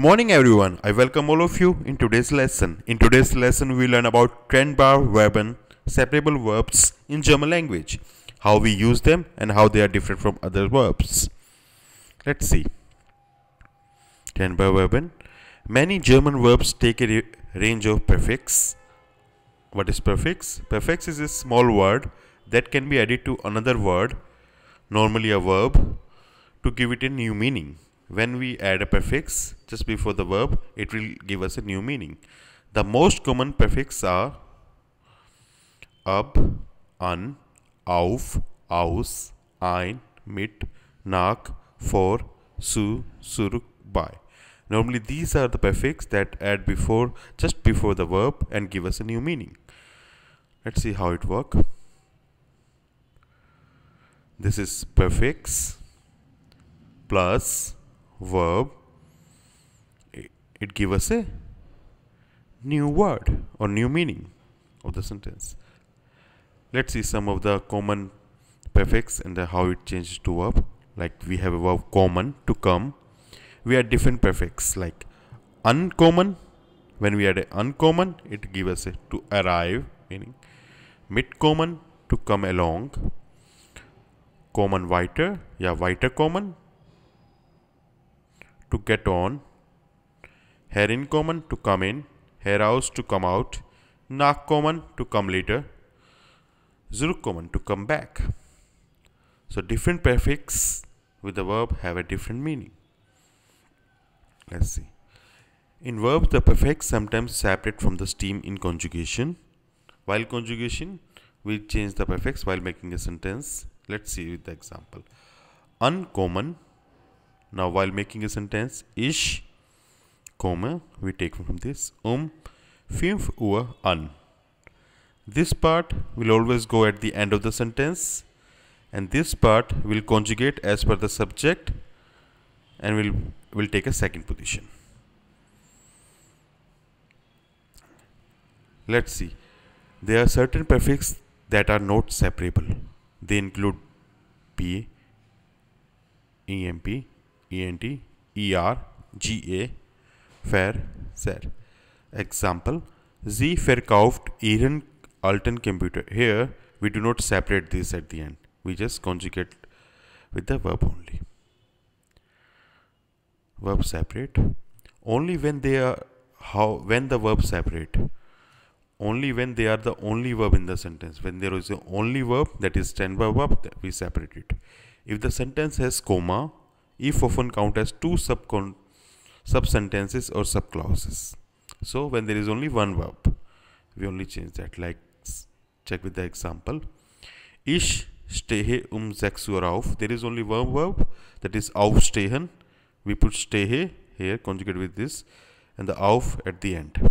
Morning everyone, I welcome all of you in today's lesson. In today's lesson we learn about trennbar Verben, separable verbs in German language, how we use them and how they are different from other verbs. Let's see. Trennbar Verben. Many German verbs take a range of prefix. What is prefix? Prefix is a small word that can be added to another word, normally a verb, to give it a new meaning when we add a prefix just before the verb, it will give us a new meaning. The most common prefixes are ab, an, auf, aus, ein, mit, nach, vor, zu, zurück, bei. Normally these are the prefixes that add before just before the verb and give us a new meaning. Let's see how it works. This is prefix plus verb it give us a new word or new meaning of the sentence. Let's see some of the kommen prefix and how it changes to verb. Like we have a verb common to come. We add different prefix like ankommen. When we add ankommen it gives us a to arrive meaning mitkommen to come along. Common weiter yeah weiterkommen to get on, hereinkommen to come in, heraus to come out, nachkommen to come later, zurückkommen to come back. So different prefix with the verb have a different meaning. Let's see. In verbs, the prefix sometimes separate from the stem in conjugation. While conjugation, we change the prefix while making a sentence. Let's see with the example. Ankommen now while making a sentence, ich komme, we take from this, um, fünf Uhr an. This part will always go at the end of the sentence and this part will conjugate as per the subject and will will take a second position. Let's see. There are certain prefixes that are not separable. They include P, EMP, ENT, ER, GA, ver, zer. Example, Sie verkauft Ihren alten Computer. Here, we do not separate this at the end. We just conjugate with the verb only. Verb separate. Only when they are how when the verb separate. Only when they are the only verb in the sentence. When there is a only verb that is trennbar verb, we separate it. If the sentence has comma, if often count as two subcon sub-sentences or sub-clauses. So when there is only one verb, we only change that. Like check with the example. Ich stehe um 6 Uhr auf. There is only one verb that is aufstehen. We put stehe here conjugate with this and the auf at the end.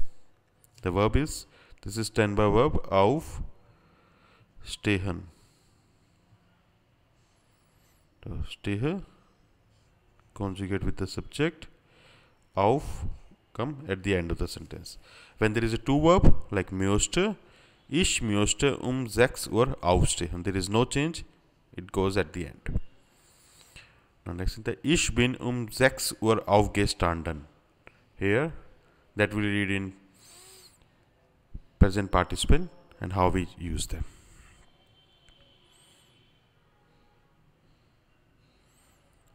The verb is this is trennbar verb auf stehen. So, stehe conjugate with the subject auf come at the end of the sentence. When there is a two verb like möchte, ich möchte um 6 Uhr aufstehen. There is no change. It goes at the end. Now next the ich bin um 6 Uhr aufgestanden. Here that we read in present participle and how we use them.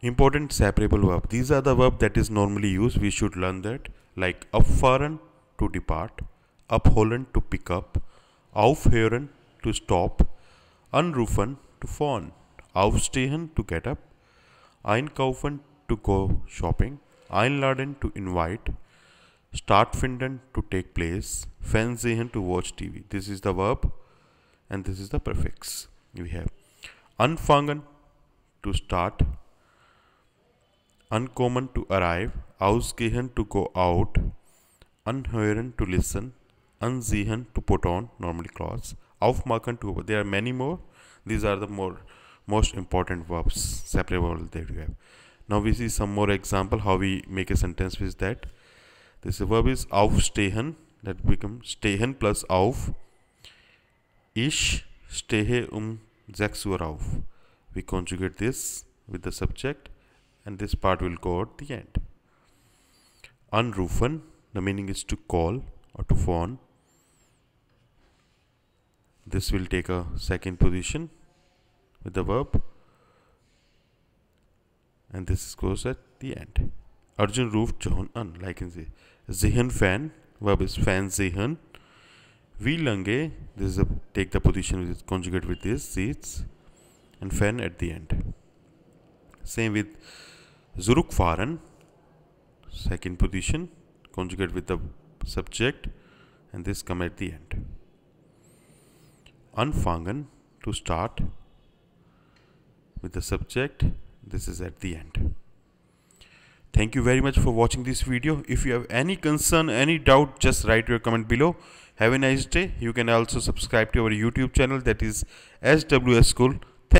Important separable verb. These are the verb that is normally used. We should learn that like abfahren to depart, abholen to pick up, aufhören to stop, anrufen to phone, aufstehen to get up, einkaufen to go shopping, einladen to invite, stattfinden to take place, fernsehen to watch TV. This is the verb and this is the prefix. We have anfangen to start, ankommen to arrive, ausgehen to go out, anhören to listen, anziehen to put on, normally clause, aufmachen to There are many more. These are the more most important verbs, separable that you have. Now we see some more example how we make a sentence with that. This verb is aufstehen that becomes stehen plus auf. Ich stehe um 6 Uhr auf. We conjugate this with the subject and this part will go at the end. Anrufen, the meaning is to call or to phone. This will take a second position with the verb and this goes at the end. Arjun ruft John an, like in the Zihan fan, verb is fernsehen. Wie lange, this is a take the position with conjugate with this, seats and fan at the end. Same with Zurückfahren, second position, conjugate with the subject, and this come at the end. Anfangen, to start, with the subject, this is at the end. Thank you very much for watching this video. If you have any concern, any doubt, just write your comment below. Have a nice day. You can also subscribe to our YouTube channel that is SWS School